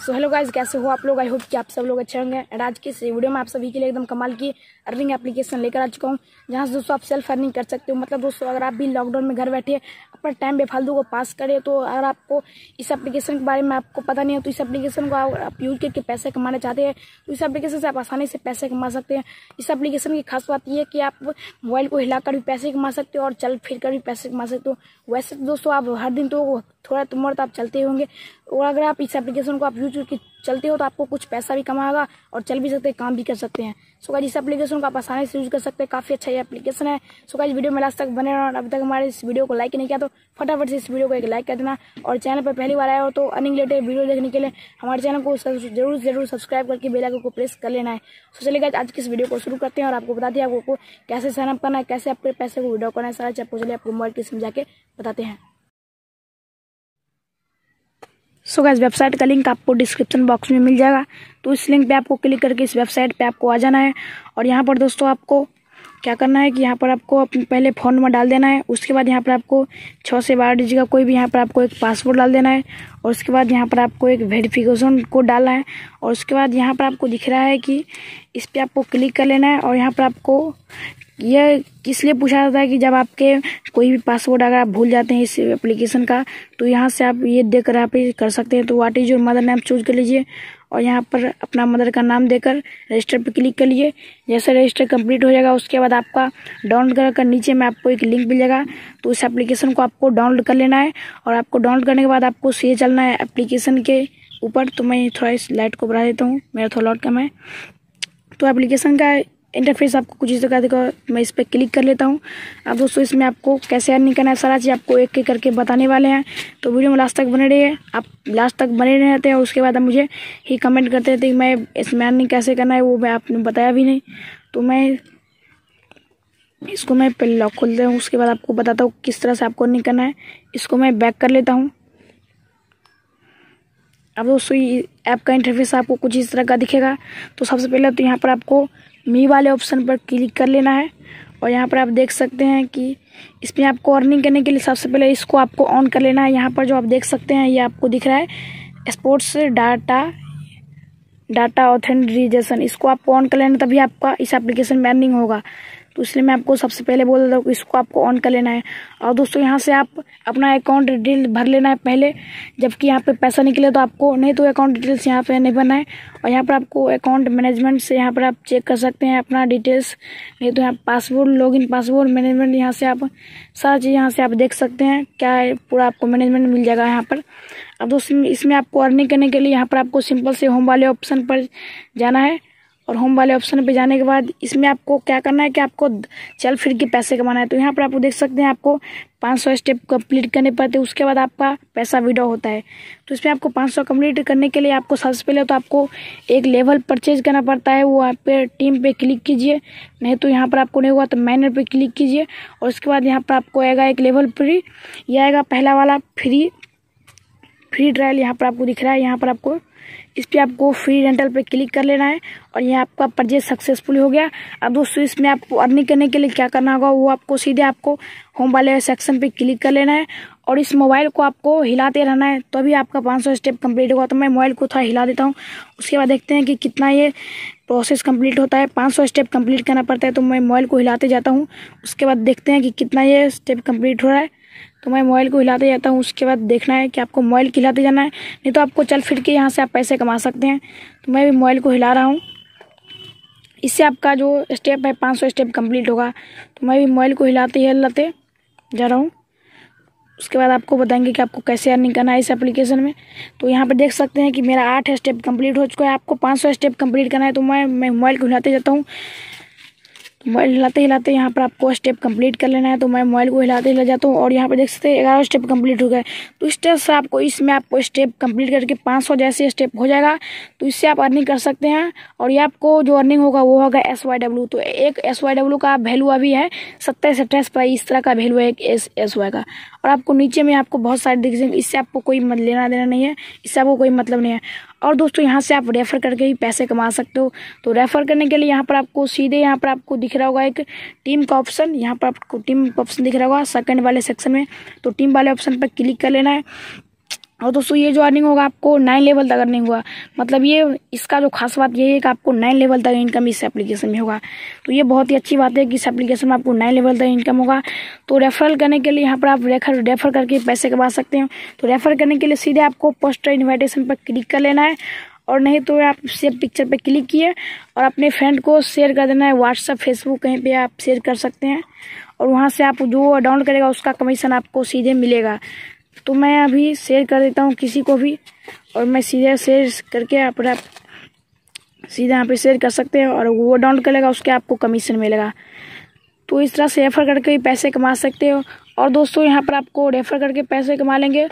So hello guys कैसे हो आप लोग? आई होप कि आप सब लोग अच्छे होंगे। एंड आज की इस वीडियो में आप सभी के लिए एकदम कमाल की अर्निंग एप्लीकेशन लेकर आ चुका हूँ, जहाँ से दोस्तों आप सेल्फ अर्निंग कर सकते हो। मतलब दोस्तों, अगर आप भी लॉकडाउन में घर बैठे अपना टाइम बेफालतू को पास करें तो अगर आपको इस एप्लीकेशन के बारे में आपको पता नहीं है तो इस एप्लीकेशन को आप यूज़ करके पैसे कमाना चाहते हैं तो इस एप्लीकेशन से आप आसानी से पैसे कमा सकते हैं। इस एप्लीकेशन की खास बात यह है कि आप मोबाइल को हिलाकर भी पैसे कमा सकते हो और चल फिर कर भी पैसे कमा सकते हो। वैसे तो दोस्तों, आप हर दिन तो थोड़ा तुम तो आप चलते होंगे। और अगर आप इस एप्लीकेशन को आप यूज़ करके चलते हो तो आपको कुछ पैसा भी कमाएगा और चल भी सकते हैं, काम भी कर सकते हैं। सो गाइज़ इस एप्लीकेशन को आप आसानी से यूज़ कर सकते हैं। काफ़ी अच्छा ये एप्लीकेशन है। सो गाइज़ वीडियो में लास्ट तक बने रहना और अभी तक हमारे इस वीडियो को लाइक नहीं किया तो फटाफट से इस वीडियो को एक लाइक कर देना। और चैनल पर पहली बार आया हो तो अर्निंग रिलेटेड वीडियो देखने के लिए हमारे चैनल को ज़रूर ज़रूर सब्सक्राइब करके बेल आइकन को प्रेस कर लेना है। सो चलिए आज की इस वीडियो को शुरू करते हैं और आपको बता दिया आपको कैसे साइनअप करना है, कैसे आपके पैसे को विड्रॉ करना है। सारा आपको चलिए आपको मोबाइल की समझा के बताते हैं। सो गैस वेबसाइट का लिंक आपको डिस्क्रिप्शन बॉक्स में मिल जाएगा। तो इस लिंक पे आपको क्लिक करके इस वेबसाइट पे आपको आ जाना है। और यहाँ पर दोस्तों आपको क्या करना है कि यहाँ पर आपको पहले फ़ोन नंबर डाल देना है। उसके बाद यहाँ पर आपको छः से बारह डिजिट का कोई भी यहाँ पर आपको एक पासवर्ड डाल देना है। और उसके बाद यहाँ पर आपको एक वेरिफिकेशन कोड डालना है। और उसके बाद यहाँ पर आपको दिख रहा है कि इस पर आपको क्लिक कर लेना है। और यहाँ पर आपको यह इसलिए पूछा जाता है कि जब आपके कोई भी पासवर्ड अगर आप भूल जाते हैं इस एप्लीकेशन का तो यहाँ से आप ये देख कर आप कर सकते हैं। तो what is your mother name choose कर लीजिए और यहाँ पर अपना मदर का नाम देकर रजिस्टर पर क्लिक कर लीजिए। जैसे रजिस्टर कंप्लीट हो जाएगा, उसके बाद आपका डाउनलोड कर कर नीचे में आपको एक लिंक मिल जाएगा। तो उस एप्लीकेशन को आपको डाउनलोड कर लेना है और आपको डाउनलोड करने के बाद आपको सीधे चलना है एप्लीकेशन के ऊपर। तो मैं थोड़ा इस लाइट को बढ़ा देता हूँ, मेरा थोड़ा लॉट कम है। तो एप्लीकेशन का इंटरफेस आपको कुछ इस तरह देखो, मैं इस पर क्लिक कर लेता हूँ। अब दोस्तों, इसमें आपको कैसे अर्निंग करना है सारा चीज़ आपको एक एक करके बताने वाले हैं। तो वीडियो में लास्ट तक बने रहिए। आप लास्ट तक बने रहते हैं, उसके बाद आप मुझे ही कमेंट करते रहते कि मैं इसमें अर्निंग कैसे करना है, वो मैं आपने बताया भी नहीं। तो मैं इसको मैं पहले लॉक खोलता हूँ, उसके बाद आपको बताता हूँ किस तरह से आपको अर्निंग करना है। इसको मैं बैक कर लेता हूँ। अब दोस्तों ये ऐप का इंटरफेस आपको कुछ इस तरह का दिखेगा। तो सबसे पहले तो यहाँ पर आपको मी वाले ऑप्शन पर क्लिक कर लेना है। और यहाँ पर आप देख सकते हैं कि इसमें आपको अर्निंग करने के लिए सबसे पहले इसको आपको ऑन कर लेना है। यहाँ पर जो आप देख सकते हैं, ये आपको दिख रहा है स्पोर्ट्स डाटा डाटा ऑथेंटिजेशन इसको आपको ऑन कर लेना, तभी आपका इस एप्लीकेशन में अर्निंग होगा। तो इसलिए मैं आपको सबसे पहले बोल देता हूँ इसको आपको ऑन कर लेना है। और दोस्तों, यहाँ से आप अपना अकाउंट डिटेल भर लेना है पहले, जबकि यहाँ पे पैसा निकले तो आपको नहीं तो अकाउंट डिटेल्स यहाँ पे नहीं भरना है। और यहाँ पर आपको अकाउंट मैनेजमेंट से यहाँ पर आप चेक कर सकते हैं अपना डिटेल्स नहीं तो यहाँ पासवर्ड लॉगिन पासवर्ड मैनेजमेंट यहाँ से आप सारा चीज़ यहाँ से आप देख सकते हैं, क्या है, पूरा आपको मैनेजमेंट मिल जाएगा यहाँ पर। अब दोस्तों, इसमें आपको अर्निंग करने के लिए यहाँ पर आपको सिंपल से होम वाले ऑप्शन पर जाना है। और होम वाले ऑप्शन पे जाने के बाद इसमें आपको क्या करना है कि आपको चल फिर के पैसे कमाना है। तो यहाँ पर आप देख सकते हैं आपको 500 स्टेप कंप्लीट करने पड़ते हैं। उसके बाद आपका पैसा विड्रॉ होता है। तो इसमें आपको 500 कंप्लीट करने के लिए आपको सबसे पहले तो आपको एक लेवल परचेज करना पड़ता है। वो आप पे टीम पे क्लिक कीजिए। नहीं तो यहाँ पर आपको नहीं हुआ तो मैनर पे क्लिक कीजिए। और उसके बाद यहाँ पर आपको आएगा एक लेवल फ्री ये आएगा पहला वाला फ्री फ्री ट्रायल यहाँ पर आपको दिख रहा है, यहाँ पर आपको इस पर आपको फ्री रेंटल पे क्लिक कर लेना है और ये आपका परचेज सक्सेसफुल हो गया। अब दोस्तों, इसमें आपको अर्निंग करने के लिए क्या करना होगा, वो आपको सीधे आपको होम वाले सेक्शन पे क्लिक कर लेना है और इस मोबाइल को आपको हिलाते रहना है तो अभी आपका 500 स्टेप कंप्लीट होगा। तो मैं मोबाइल को थोड़ा हिला देता हूँ। उसके बाद देखते हैं कि कितना ये प्रोसेस कंप्लीट होता है। 500 स्टेप कंप्लीट करना पड़ता है तो मैं मोबाइल को हिलाते जाता हूँ। उसके बाद देखते हैं कि कितना ये स्टेप कंप्लीट हो रहा है। तो मैं मोबाइल को हिलाते जाता हूँ, उसके बाद देखना है कि आपको मोबाइल हिलाते जाना है। नहीं तो आपको चल फिर के यहाँ से आप पैसे कमा सकते हैं। तो मैं भी मोबाइल को हिला रहा हूँ। इससे आपका जो स्टेप है, पाँच सौ स्टेप कंप्लीट होगा। तो मैं भी मोबाइल को हिलाते हिलाते जा रहा हूँ। उसके बाद आपको बताएँगे कि आपको कैसे अर्निंग करना है इस एप्लीकेशन में। तो यहाँ पर देख सकते हैं कि मेरा आठ स्टेप कंप्लीट हो चुका है। आपको पाँच सौ स्टेप कंप्लीट करना है तो मैं मैं मोबाइल को हिलाते जाता हूँ। मोबाइल हिलाते हिलाते यहाँ पर आपको स्टेप कंप्लीट कर लेना है। तो मैं मोबाइल को हिलाते हिला जाता हूँ और यहाँ पर देख सकते हैं, ग्यारह स्टेप कंप्लीट हो गए। तो इस तरह से आपको इसमें आपको स्टेप कंप्लीट करके पाँच सौ जैसे स्टेप हो जाएगा। तो इससे आप अर्निंग कर सकते हैं और ये आपको जो अर्निंग होगा वो होगा एस वाई डब्ल्यू तो एक एस वाई डब्ल्यू का वैल्यू अभी है सत्ताईस अट्ठाईस पर, इस तरह का वैल्यू है एक एस एस वाई का। और आपको नीचे में आपको बहुत सारे दिख जाएँगे। इससे आपको कोई लेना देना नहीं है। इससे आपको कोई मतलब नहीं है। और दोस्तों, यहाँ से आप रेफ़र करके भी पैसे कमा सकते हो। तो रेफ़र करने के लिए यहाँ पर आपको सीधे यहाँ पर आपको दिख रहा होगा एक टीम का ऑप्शन यहाँ पर आपको टीम का ऑप्शन दिख रहा होगा सेकंड वाले सेक्शन में। तो टीम वाले ऑप्शन पर क्लिक कर लेना है। और दोस्तों, ये जो अर्निंग होगा आपको नाइन लेवल तक अर्निंग हुआ। मतलब ये, इसका जो खास बात ये है कि आपको नाइन लेवल तक इनकम इस एप्लीकेशन में होगा। तो ये बहुत ही अच्छी बात है कि इस एप्लीकेशन में आपको नाइन लेवल तक इनकम होगा। तो रेफरल करने के लिए यहाँ पर आप रेफर रेफर करके पैसे कमा सकते हैं। तो रेफर करने के लिए सीधे आपको पोस्टर इन्विटेशन पर क्लिक कर लेना है। और नहीं तो आप सेव पिक्चर पर क्लिक किए और अपने फ्रेंड को शेयर कर देना है। व्हाट्सअप फेसबुक कहीं पर आप शेयर कर सकते हैं। और वहाँ से आप जो डाउनलोड करेगा, उसका कमीशन आपको सीधे मिलेगा। तो मैं अभी शेयर कर देता हूँ किसी को भी और मैं सीधे शेयर करके अपना सीधे यहाँ पे शेयर कर सकते हैं और वो डाउनलोड करेगा उसके आपको कमीशन मिलेगा। तो इस तरह से रेफर करके पैसे कमा सकते हो और दोस्तों, यहाँ पर आपको रेफर करके पैसे कमा लेंगे।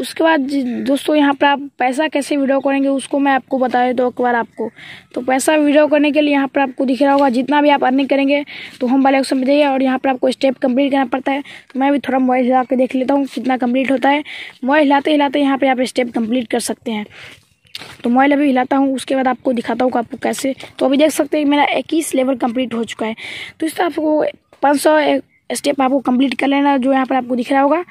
उसके बाद दोस्तों, यहाँ पर आप पैसा कैसे वीडियो करेंगे, उसको मैं आपको बता देता हूँ एक बार आपको। तो पैसा वीडियो करने के लिए यहाँ पर आपको दिख रहा होगा, जितना भी आप अर्निंग करेंगे तो हम वाले ऑप्शन में जाइए और यहाँ पर आपको स्टेप कंप्लीट करना पड़ता है। तो मैं भी थोड़ा मोबाइल हिला के देख लेता हूँ कितना कंप्लीट होता है। मोबाइल हिलाते हिलाते यहाँ पर आप स्टेप कंप्लीट कर सकते हैं। तो मोबाइल अभी हिलाता हूँ, उसके बाद आपको दिखाता हूँ आपको कैसे। तो अभी देख सकते हैं, मेरा इक्कीस लेवल कंप्लीट हो चुका है। तो इस तरह आपको पाँच सौ स्टेप आपको कंप्लीट कर लेना, जो यहाँ पर आपको दिख रहा होगा।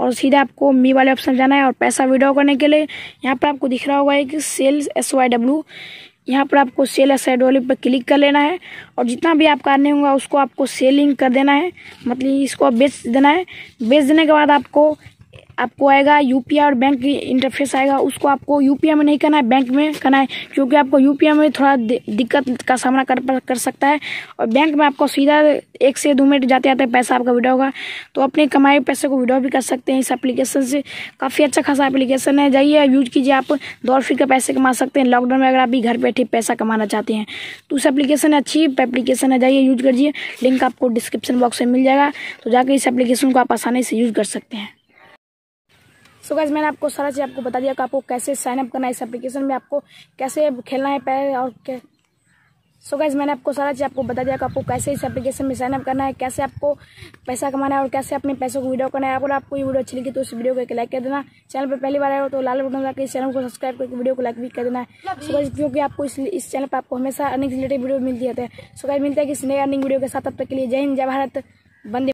और सीधा आपको मी वाले ऑप्शन जाना है और पैसा विड्रॉ करने के लिए यहाँ पर आपको दिख रहा होगा एक सेल्स एस वाई डब्ल्यू यहाँ पर आपको सेल एस वाई पर क्लिक कर लेना है और जितना भी आप करने होगा उसको आपको सेलिंग कर देना है। मतलब इसको बेच देना है। बेच देने के बाद आपको आपको आएगा यूपीआई और बैंक इंटरफेस आएगा, उसको आपको यूपीआई में नहीं करना है बैंक में करना है, क्योंकि आपको यूपीआई में थोड़ा दिक्कत का सामना कर कर सकता है। और बैंक में आपको सीधा एक से दो मिनट जाते जाते पैसा आपका विड्रॉ होगा। तो अपने कमाए पैसे को विड्रॉ भी कर सकते हैं इस एप्लीकेशन से। काफ़ी अच्छा खासा एप्लीकेशन है। जाइए यूज़ कीजिए आप। दौड़ फिर पैसे कमा सकते हैं। लॉकडाउन में अगर आप भी घर बैठे पैसा कमाना चाहते हैं तो उस एप्लीकेशन अच्छी एप्लीकेशन है। जाइए यूज़ करिए लिंक आपको डिस्क्रिप्शन बॉक्स में मिल जाएगा। तो जाकर इस एप्लीकेशन को आप आसानी से यूज़ कर सकते हैं। सो so मैंने आपको सारा चीज़ आपको बता दिया कि आपको कैसे साइन अप करना है इस एप्लीकेशन में, आपको कैसे खेलना है पैर और क्या। सो so मैंने आपको सारा चीज़ आपको बता दिया कि आपको कैसे इस एप्लीकेशन में साइन अप करना है, कैसे आपको पैसा कमाना है और कैसे अपने पैसों को वीडियो करना है। अगर आपको ये वीडियो अच्छी लगी तो इस वीडियो को एक लाइक कर देना। चैनल पर पहली बार आए हो तो लाल बटन जाकर इस चैनल को सब्सक्राइब करके वीडियो को लाइक भी कर देना। है सो क्योंकि आपको इस इस चैनल पर आपको हमेशा अर्निंग रिलेटेड वीडियो मिलती रहती है। सो मिलता है कि नए अर्निंग वीडियो के साथ। अब तक के लिए जय हिंद, जय भारत। बंदे